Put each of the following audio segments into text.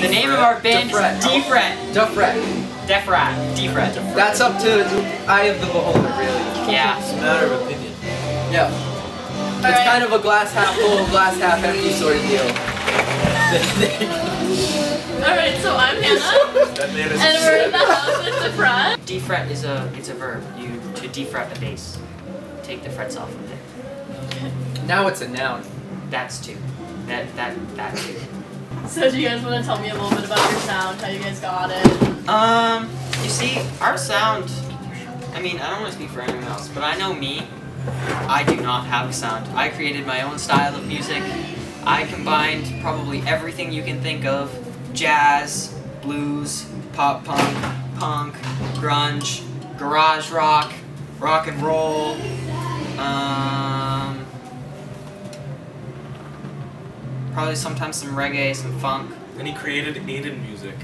The name of our band Defret. is D-Fret. Defret. Defrat. D-Fret. That's up to eye of the beholder, really. Yeah. It's a matter of opinion. Yeah. It's Alright. kind of a glass half full, glass half empty sort of deal. Alright, so I'm Hannah. That man is and we're in the house with the front. D-Fret is a it's a verb. You to defret a bass. Take the frets off of it. Now it's a noun. That's two. That that that too. So do you guys want to tell me a little bit about your sound, how you guys got it? Um, you see, our sound. I mean, I don't want to speak for anyone else, but I know me. I do not have a sound. I created my own style of music. I combined probably everything you can think of: jazz, blues, pop punk, punk, grunge, garage rock, rock and roll. Um, probably sometimes some reggae, some funk. And he created Aiden music.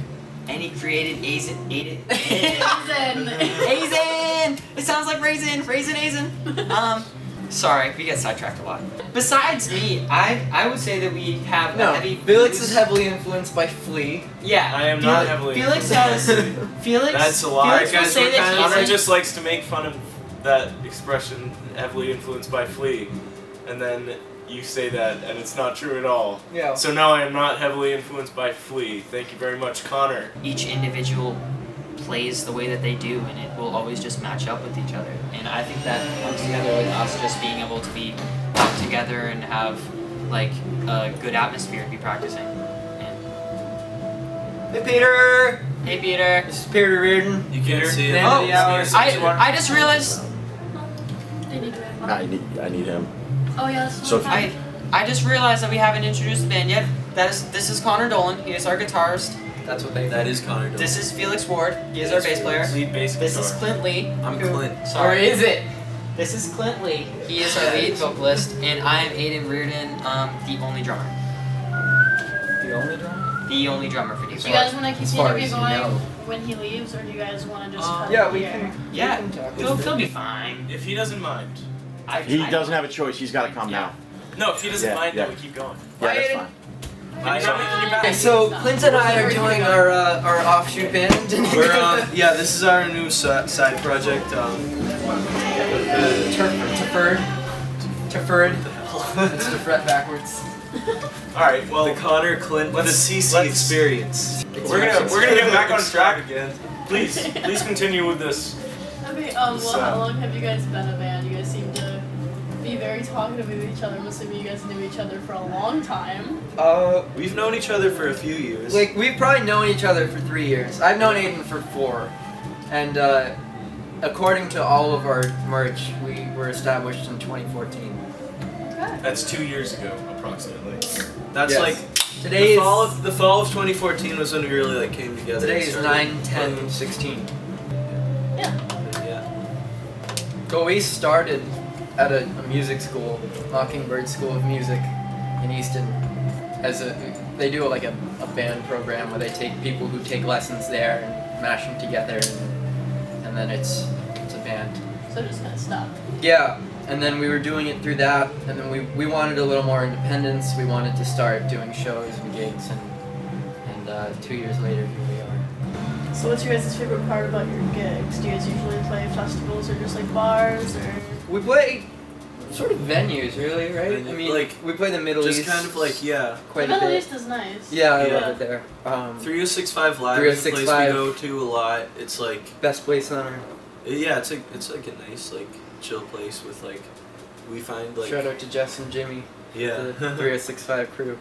And he created Azen. Aiden. Raisin. Raisin! It sounds like raisin, raisin, raisin. Um, sorry, we get sidetracked a lot. Besides me, I I would say that we have No, a heavy. Felix blues- is heavily influenced by Flea. Yeah, I am not heavily Felix influenced. has. Felix. That's a lie, Felix will guys. say we're that kind he's Connor in- just likes to make fun of that expression, heavily influenced by Flea, and then you say that, and it's not true at all. Yeah. So now I am not heavily influenced by Flea. Thank you very much, Connor. each individual plays the way that they do, and it will always just match up with each other. And I think that comes together with us just being able to be together and have like a good atmosphere to be practicing. And, Hey Peter! hey, Peter. This is Peter Reardon. You can't see it. Oh, End of. Oh, I, I just realized They need to have one. I need I need him. Oh yeah, that's So- I I just realized that we haven't introduced the band yet. That is this is Connor Dolan. He is our guitarist. That's what they That is Connor. Dillon. This is Felix Ward. He is our bass player. Lead bass This is. Clint Lee. I'm who- Clint. Or Sorry. is it? This is Clint Lee. He is our lead vocalist, and I am Aiden Reardon, um, the only drummer. The only drummer? The only drummer for Do you guys want to As continue far to be you going know. when he leaves, or do you guys want to just Uh, Yeah, we can. Yeah. We can talk He'll, he'll be fine. If he doesn't mind. I, He I- doesn't have a choice. He's got to come Yeah. now. No, if he doesn't Yeah, mind, yeah. then we keep going. Yeah, that's fine. Okay, so Clint and I are doing our uh, our offshoot band. We're um, yeah, this is our new side project. Um, the, Teferd. Teferd. It's the fret backwards. All right. Well, the Connor Clint, the let's- CC let's- experience. we're gonna we're gonna get back on track. again. Please, please continue with this. Okay, um, well, So- how long have you guys been a band? You guys seem to be very talkative with each other. I'm assuming you guys knew each other for a long time. Uh, We've known each other for a few years. like we've probably known each other for three years. I've known Aiden for four, and uh, according to all of our merch, we were established in 2014. Okay. That's two years ago, approximately. that's yes. like Today the fall is of the fall of 2014 was when we really like came together. today is started 9, 10, playing. 16. Yeah. Yeah. So we started at a, a music school, Mockingbird School of Music in Easton. As a, they do like a, a band program where they take people who take lessons there and mash them together, and, and then it's it's a band. So just kind of stopped. Yeah, and then we were doing it through that, and then we, we wanted a little more independence. We wanted to start doing shows and gigs, and and uh, two years later here we are. So what's your guys' favorite part about your gigs? Do you guys usually play festivals or just like bars or? We play sort of venues, really, right? I mean, like, we play the Middle Just East. kind of like yeah. quite the a Middle bit. East is nice. Yeah, I Yeah. love it there. Um, 3065 Live is a place we go to a lot. It's like best place on earth. yeah, it's like it's like a nice like chill place with like we find like Shout out to Jess and Jimmy, yeah the 3065 crew.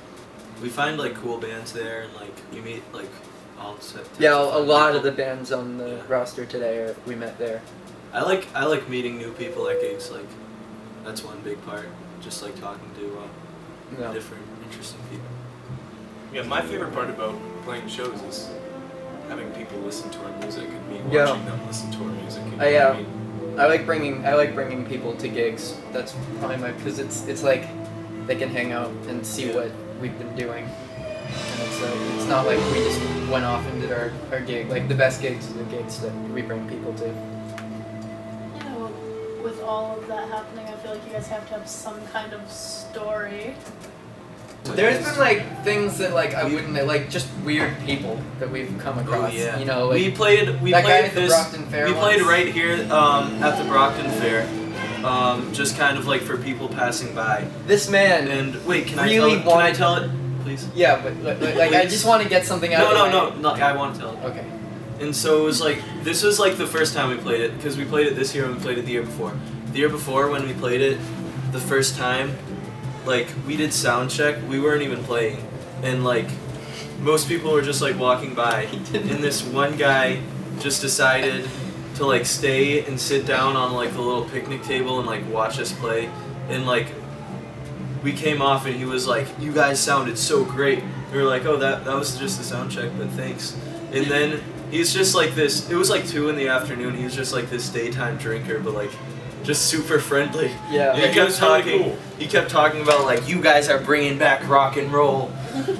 we find like cool bands there and like we meet like all set. Yeah, a, a lot of the bands on the Yeah. roster today are, we met there. I like I like meeting new people at gigs. Like that's one big part. Just like talking to uh, No. different interesting people. Yeah, my favorite part about playing shows is having people listen to our music and me Yeah. watching them listen to our music. You know I, what uh, I mean? I like bringing I like bringing people to gigs. That's probably my because it's it's like they can hang out and see Yeah. what we've been doing. And it's uh, it's not like we just went off and did our, our gig. Like the best gigs are the gigs that we bring people to. You know, with all of that happening, I feel like you guys have to have some kind of story. There's been like things that like I wouldn't like just weird people that we've come across. Oh, yeah. You know, like we played. We that guy played at the this. Brockton Fair. we played once. right here um, at the Brockton Fair, um, just kind of like for people passing by. This man. And wait, can Really I tell? Can I tell it, please? yeah, but like, like, like, I just want to get something out. No, of no, my- no, no. I want to tell it. Okay. And so it was like this was like the first time we played it because we played it this year and we played it the year before. The year before when we played it, the first time, like we did sound check, we weren't even playing, and like most people were just like walking by, and this one guy just decided to like stay and sit down on like the little picnic table and like watch us play, and like we came off and he was like, "You guys sounded so great." We were like, "Oh, that that was just the sound check, but thanks." And then he's just like this. It was like two in the afternoon. He was just like this daytime drinker, but like just super friendly. Yeah. He he kept talking. cool. He kept talking about like you guys are bringing back rock and roll.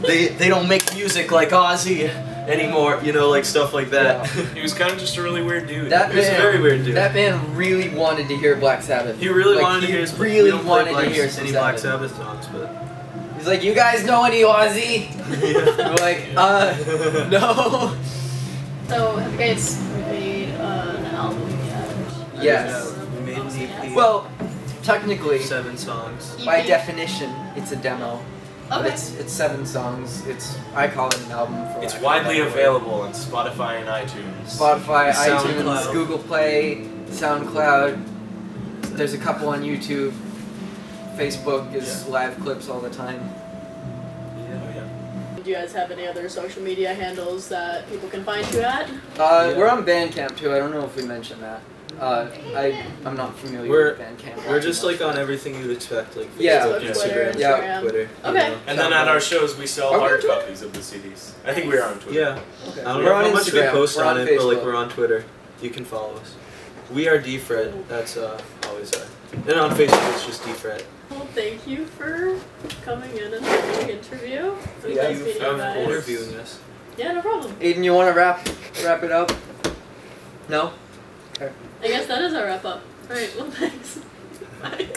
they they don't make music like Ozzy anymore. You know, like stuff like that. He was kind of just a really weird dude. That he was a man. very weird dude. That man really wanted to hear Black Sabbath. he really Like, wanted he to hear. his- Really we wanted Black- to hear any Black Sabbath. Sabbath songs, but He's like, you guys know any Ozzy? We're like, uh, no. So, have you guys made uh, an album yet? Yes. Yeah, we made an EP. Well, technically, seven songs. by definition, it's a demo. But it's it's seven songs. It's I call it an album for It's lack of a widely available on Spotify and iTunes. Spotify, SoundCloud. iTunes, Google Play, SoundCloud. There's a couple on YouTube. Facebook is live clips all the time. Oh, yeah. Do you guys have any other social media handles that people can find you at? Uh, Yeah. We're on Bandcamp too. I don't know if we mentioned that. Uh, I I'm not familiar We're- with Bandcamp. We're just like on everything you'd expect, like Facebook, Yeah. Twitter, Instagram, Yeah. Instagram. Twitter. you Okay. know. And then at our shows, we sell Are hard copies of the CDs. I think we are on Twitter. Yeah. Okay. I don't We're know on how much we Instagram, post we're on, on it, but like we're on Twitter. You can follow us. We are Defret. That's uh, always our. And on Facebook, it's just Defret. Well, thank you for coming in and having the interview. It Yeah, nice you meeting of you guys. course. interviewing us. Yeah, no problem. Aiden, you want to wrap wrap it up? No. I guess that is our wrap up. Alright, well, thanks. Bye.